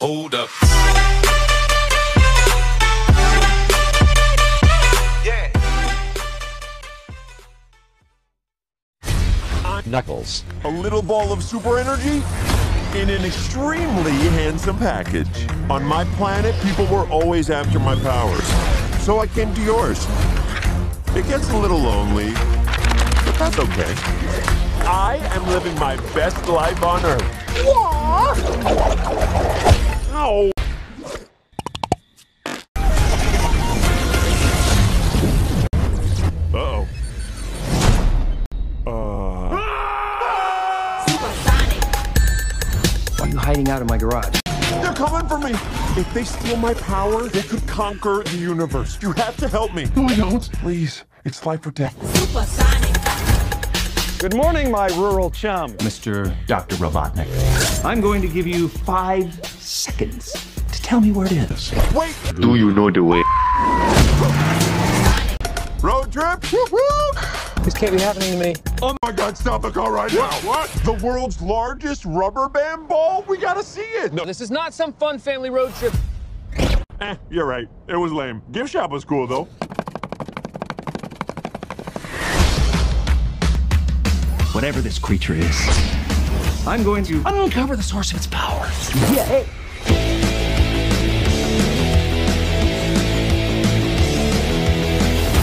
Hold up. Yeah. Knuckles. A little ball of super energy in an extremely handsome package. On my planet, people were always after my powers. So I came to yours. It gets a little lonely, but that's okay. I am living my best life on Earth. Ow! Uh-oh. Uh... Why are you hiding out in my garage? They're coming for me! If they steal my power, they could conquer the universe. You have to help me. No, I don't. Please. It's life or death. Good morning, my rural chum. Mr. Dr. Robotnik. I'm going to give you five seconds to tell me where it is. Wait! Do you know the way? Road trip? Woo-hoo! This can't be happening to me. Oh my god, stop the car right now! What? The world's largest rubber band ball? We gotta see it! No, This is not some fun family road trip. eh, you're right. It was lame. Gift shop was cool though. Whatever this creature is, I'm going to uncover the source of its power.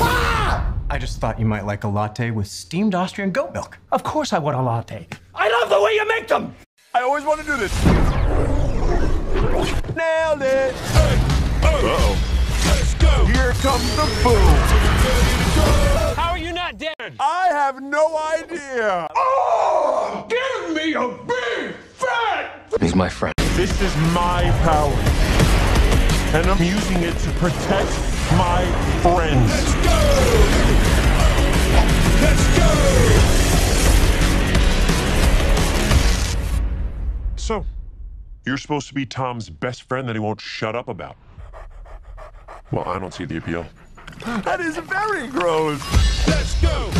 Ah! I just thought you might like a latte with steamed Austrian goat milk. Of course I want a latte. I love the way you make them! I always want to do this. Nailed it! Uh-oh. Let's go. Here comes the boom! Have no idea! Oh! Give me a big fat He's my friend. This is my power. And I'm using it to protect my friends. Let's go. So, you're supposed to be Tom's best friend that he won't shut up about. Well, I don't see the appeal. That is very gross. Let's go.